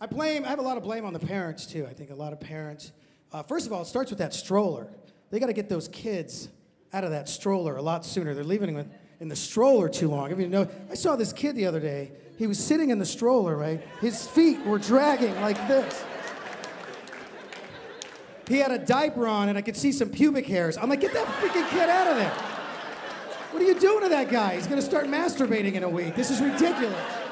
I blame. I have a lot of blame on the parents too. I think a lot of parents. Uh, first of all, it starts with that stroller. They got to get those kids out of that stroller a lot sooner. They're leaving them in the stroller too long. I mean, no. I saw this kid the other day. He was sitting in the stroller, right? His feet were dragging like this. He had a diaper on, and I could see some pubic hairs. I'm like, get that freaking kid out of there. What are you doing to that guy? He's gonna start masturbating in a week. This is ridiculous.